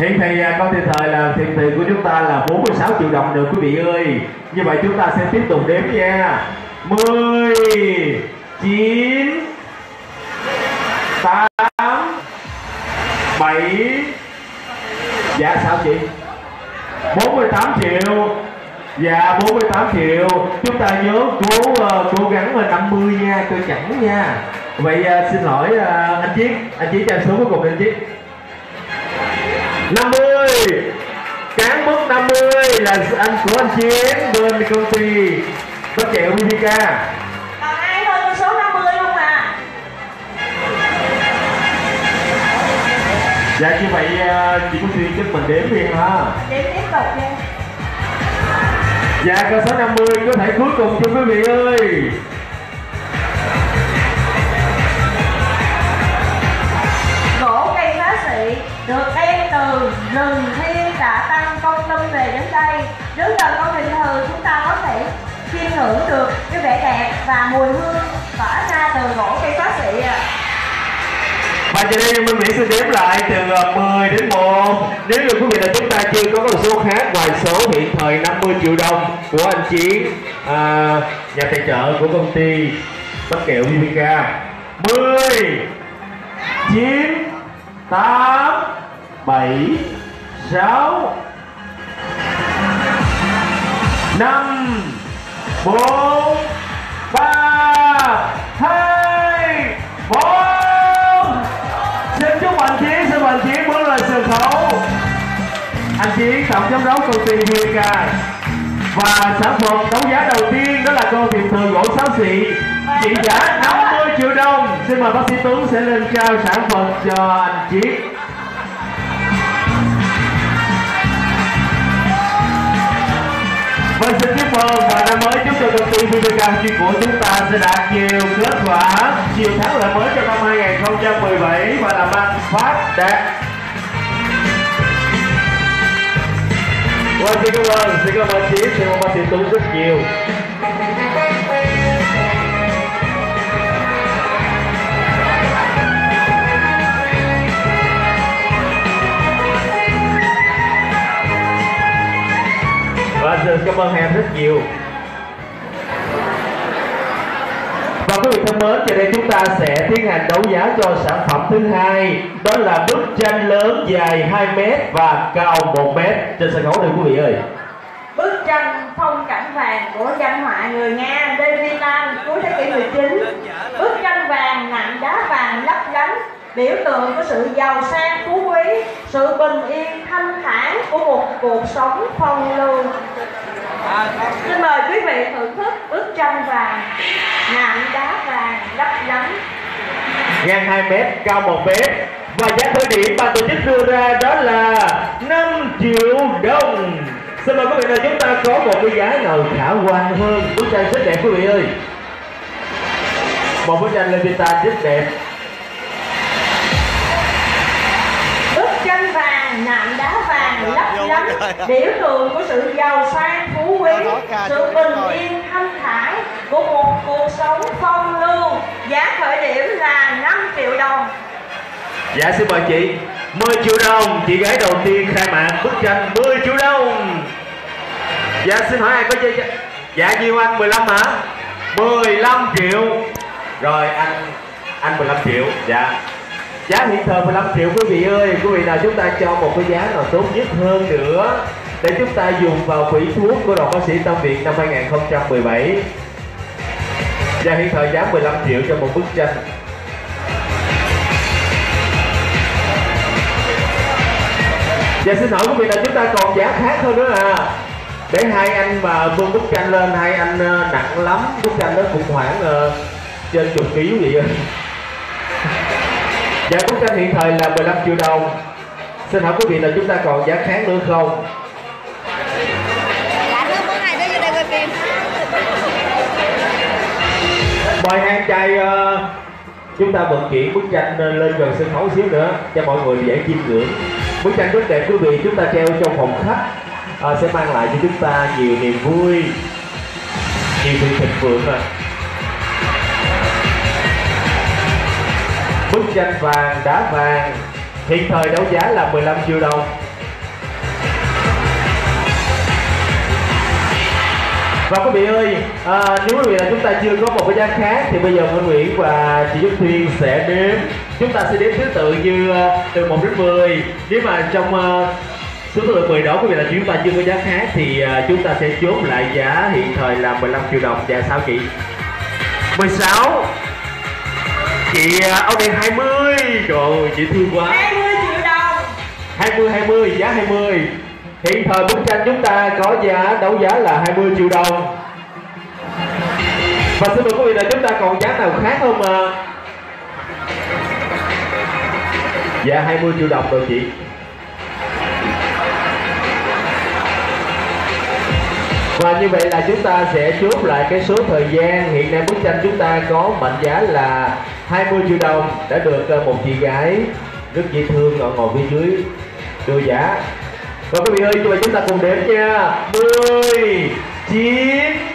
hiện thì à, con thiên thời là tiền tiền của chúng ta là 46 triệu đồng được quý vị ơi. Như vậy chúng ta sẽ tiếp tục đếm nha. 10 9 8 7 dạ sao chị? 48 triệu. Dạ 48 triệu. Chúng ta nhớ cố uh, cố gắng là 50 nha Tôi chẳng nha. Vậy uh, xin lỗi uh, anh Chiết. Anh Chiết cho em số cuối cùng anh Chiết. 50 Cán mức 50 là anh của anh Chiến bên công ty Bắp kẹo BBK Còn ai thôi con số 50 không à? Dạ như vậy uh, chị có Duyên chắc mình đếm liền ha Để tiếp tục nha. Dạ con số 50 có thể cuối cùng cho quý vị ơi trung tâm về đến đây. Đứng gần con hình thờ chúng ta có thể chiêm ngưỡng được cái vẻ đẹp và mùi hương tỏa ra từ gỗ cây phát xị à. Và giờ đây Minh Mỹ sẽ đếm lại từ ờ, 10 đến 1 Nếu như quý vị là chúng ta chưa có con số khác ngoài số hiện thời 50 triệu đồng của anh Chiến à, ờ, Nhà tài trợ của công ty Bắp kẹo BBK 10 9 8 7 6 5 4 3 2 1 Xin chúc anh Chiến, xin anh Chiến bước lên sân khấu. Anh Chiến, tổng giám đốc công ty BK Và sản phẩm đấu giá đầu tiên đó là con thiệp thường gỗ sáu xị. Trị giá 50 triệu đồng. Xin mời bác sĩ Tuấn sẽ lên trao sản phẩm cho anh Chiến Vâng xin chúc mừng và năm mới chúc cho công ty VPK chuyên của chúng ta sẽ đạt nhiều kết quả nhiều thắng lợi mới cho năm 2017 và làm ăn phát đạt. Vâng xin cảm ơn, xin cảm ơn chị, xin cảm ơn chị Tú rất nhiều. Và cảm ơn em rất nhiều. Và quý vị thân mến, giờ đây chúng ta sẽ tiến hành đấu giá cho sản phẩm thứ hai. Đó là bức tranh lớn dài 2 mét và cao 1 mét. Trên sân khấu này quý vị ơi. Bức tranh phong cảnh vàng của danh họa người Nga David lam cuối thế kỷ 19 Bức tranh vàng nặng đá vàng lấp lánh biểu tượng của sự giàu sang phú quý sự bình yên thanh thản của một cuộc sống phong lưu. Xin mời quý vị thưởng thức bức tranh vàng nạm đá vàng lấp lánh. Ngang 2 mét, cao 1 mét. Và giá khởi điểm ban tổ chức đưa ra đó là 5 triệu đồng. Xin mời quý vị là chúng ta có một cái giá nào khả quan hơn? Bức tranh rất đẹp quý vị ơi. Một bức tranh Levita rất đẹp. Nạm đá vàng lấp lánh. biểu tượng của sự giàu sang phú quý sự bình yên thanh thản của một cuộc sống phong lưu. Giá khởi điểm là 5 triệu đồng. Dạ xin mời chị. 10 triệu đồng. Chị gái đầu tiên khai mạc bức tranh 10 triệu đồng. Dạ xin hỏi ai có chơi Dạ nhiêu anh 15 hả? 15 triệu. Rồi anh Anh 15 triệu. Dạ Giá hiện thời 15 triệu quý vị ơi. Quý vị nào chúng ta cho một cái giá nào tốt nhất hơn nữa Để chúng ta dùng vào quỹ thuốc của đoàn bác sĩ Tâm Việt năm 2017 Giá hiện thời giá 15 triệu cho một bức tranh. Dạ xin hỏi quý vị là chúng ta còn giá khác hơn nữa à? Để hai anh mà vươn bức tranh lên Hai anh ờ, nặng lắm. Bức tranh đó cũng khoảng uh, ờ, trên chục ký quý vị ơi. Dạ bức tranh hiện thời là 15 triệu đồng. Xin hỏi quý vị là chúng ta còn giá khác nữa không? Dạ Mời hai trai ờ, chúng ta vận chuyển bức tranh ờ, lên gần sân khấu xíu nữa cho mọi người dễ chiêm ngưỡng. Bức tranh rất đẹp quý vị chúng ta treo trong phòng khách ờ, sẽ mang lại cho chúng ta nhiều niềm vui nhiều sự thịnh vượng mà bức tranh vàng đá vàng. Hiện thời đấu giá là 15 triệu đồng. Và quý vị ơi à, nếu quý vị là chúng ta chưa có một cái giá khác thì bây giờ Minh Nguyễn và chị Trúc Thiên sẽ đếm chúng ta sẽ đếm thứ tự như à, từ 1 đến 10 nếu mà trong à, số thứ tự 10 đó quý vị là chúng ta chưa có giá khác thì à, chúng ta sẽ chốt lại giá hiện thời là 15 triệu đồng. Và sao chị? 16 chị áo đen 20 trời ơi chị thương quá. 20 triệu đồng 20 20 giá 20 Hiện thời bức tranh chúng ta có giá đấu giá là 20 triệu đồng. Và xin mời quý vị là chúng ta còn giá nào khác không ạ? À? Dạ 20 triệu đồng rồi chị. Và như vậy là chúng ta sẽ chốt lại cái số thời gian. Hiện nay bức tranh chúng ta có mệnh giá là 20 triệu đồng Đã được ờ, một chị gái rất dễ thương ở ngồi phía dưới. Đưa giá và quý vị ơi, chúng ta cùng đếm nha. 10 9